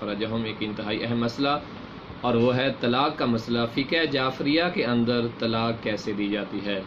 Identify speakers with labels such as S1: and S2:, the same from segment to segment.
S1: أخرجهم ایک انتہائی اہم مسئلہ، اور وہ ہے طلاق کا مسئلہ۔ فقہ جعفریہ کے اندر طلاق کیسے دی جاتی ہے؟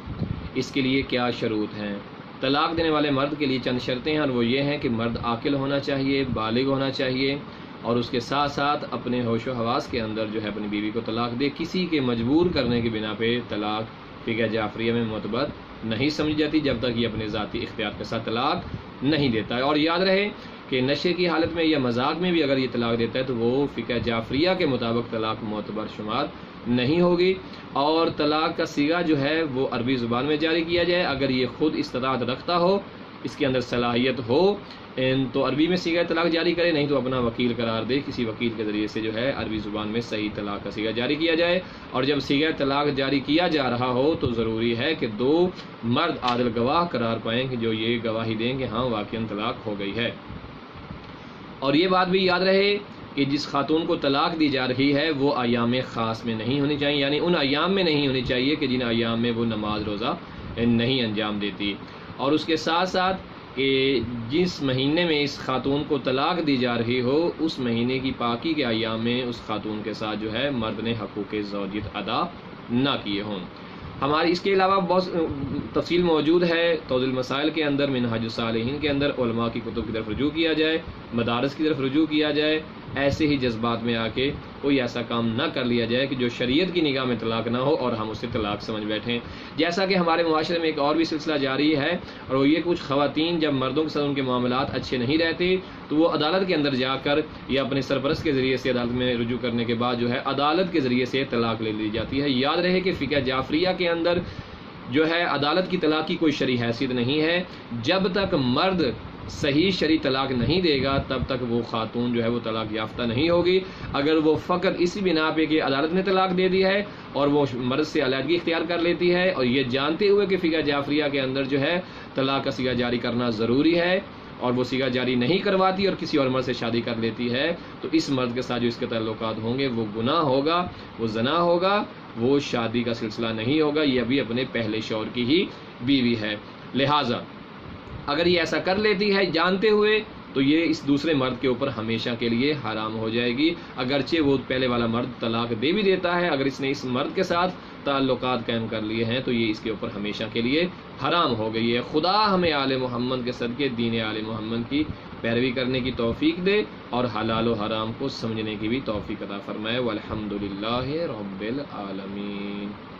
S1: اس کے لیے کیا شروط ہیں؟ طلاق دینے والے مرد کے لیے چند شرطیں ہیں، اور وہ یہ ہیں کہ مرد عاقل ہونا چاہیے، بالغ ہونا چاہیے، اور اس کے ساتھ ساتھ اپنے ہوش و حواس کے اندر جو ہے اپنی بیوی کو طلاق دے، کسی کے مجبور کرنے کی بنا پہ طلاق فقہ جعفریہ میں معتبر نہیں سمجھ جاتی، جب تک یہ اپنے ذاتی اختیار کے ساتھ طلاق نہیں دیتا۔ ہے اور یاد رہے کہ نشے کی حالت میں یا مذاق میں بھی اگر یہ طلاق دیتا ہے تو وہ فقہ جعفریہ کے مطابق طلاق معتبر شمار نہیں ہوگی اور طلاق کا سیگا جو ہے وہ عربی زبان میں جاری کیا جائے اگر یہ خود استطاعت رکھتا ہو، اس کے اندر صلاحیت ہو تو عربی میں سیگا طلاق جاری کرے، نہیں تو اپنا وکیل قرار دے، کسی وکیل کے ذریعے سے جو ہے عربی زبان میں صحیح طلاق کا سیگا جاری کیا جائے۔ اور جب سیگا طلاق جاری کیا جا رہا ہو تو ضروری ہے کہ دو مرد عادل گواہ قرار پائیں کہ جو یہ گواہی دیں کہ ہاں واقع طلاق ہو گئی ہے۔ اور یہ بات بھی یاد رہے کہ جس خاتون کو طلاق دی جا رہی ہے، وہ ایام خاص میں نہیں ہونی چاہیے یعنی ان ایام میں نہیں ہونی چاہیے کہ جن ایام میں وہ نماز روزہ نہیں انجام دیتی۔ اور اس کے ساتھ ساتھ کہ جس مہینے میں اس خاتون کو طلاق دی جا رہی ہو، اس مہینے کی پاکی کے ایام میں اس خاتون کے ساتھ جو ہے، مرد نے حقوق زوجیت ادا نہ کیے ہوں۔ ہماری اس کے علاوہ بہت تفصیل موجود ہے توض المسائل کے اندر، منہاج الصالحین کے اندر، علماء کی کتب کی طرف رجوع کیا جائے، مدارس کی طرف رجوع کیا جائے۔ ایسے ہی جذبات میں آ کے کوئی ایسا کام نہ کر لیا جائے کہ جو شریعت کی نگاہ میں طلاق نہ ہو اور ہم اسے طلاق سمجھ بیٹھیں جیسا کہ ہمارے معاشرے میں ایک اور بھی سلسلہ جاری ہے اور وہ یہ کچھ خواتین جب مردوں کے ساتھ ان کے معاملات اچھے نہیں رہتے تو وہ عدالت کے اندر جا کر یا اپنے سرپرست کے ذریعے سے عدالت میں رجوع کرنے کے بعد جو ہے عدالت کے ذریعے سے طلاق لے لی جاتی ہے۔ یاد رہے کہ فقہ جعفریہ کے اندر جو ہے عدالت کی طلاق کی کوئی شرح حیثیت نہیں ہے۔ جب تک مرد صحیح شرع طلاق نہیں دے گا، تب تک وہ خاتون جو ہے وہ طلاق یافتہ نہیں ہوگی۔ اگر وہ فقط اسی بنا پہ کہ عدالت نے طلاق دے دی ہے اور وہ مرد سے علیحدگی اختیار کر لیتی ہے اور یہ جانتے ہوئے کہ فقہ جعفریہ کے اندر جو ہے طلاق کا سگا جاری کرنا ضروری ہے اور وہ سگا جاری نہیں کرواتی اور کسی اور مرد سے شادی کر لیتی ہے، تو اس مرد کے ساتھ جو اس کے تعلقات ہوں گے، وہ گناہ ہوگا، وہ زنا ہوگا، وہ شادی کا سلسلہ نہیں ہوگا۔ یہ ابھی اپنے پہلے شور کی ہی بیوی ہے۔ لہٰذا اگر یہ ایسا کر لیتی ہے جانتے ہوئے، تو یہ اس دوسرے مرد کے اوپر ہمیشہ کے لیے حرام ہو جائے گی۔ اگرچہ وہ پہلے والا مرد طلاق دے بھی دیتا ہے، اگر اس نے اس مرد کے ساتھ تعلقات قائم کر لیے ہیں، تو یہ اس کے اوپر ہمیشہ کے لیے حرام ہو گئی ہے۔ خدا ہمیں آل محمد کے صدقے، دین آل محمد کی پیروی کرنے کی توفیق دے اور حلال و حرام کو سمجھنے کی بھی توفیق عطا فرمائے۔ والحمد للہ رب العالمین۔